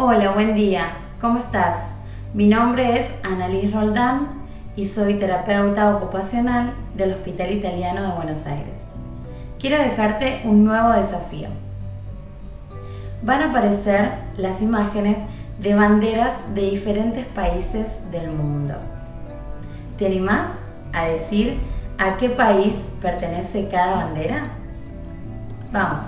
Hola, buen día. ¿Cómo estás? Mi nombre es Annalise Roldán y soy terapeuta ocupacional del Hospital Italiano de Buenos Aires. Quiero dejarte un nuevo desafío. Van a aparecer las imágenes de banderas de diferentes países del mundo. ¿Te animás a decir a qué país pertenece cada bandera? Vamos.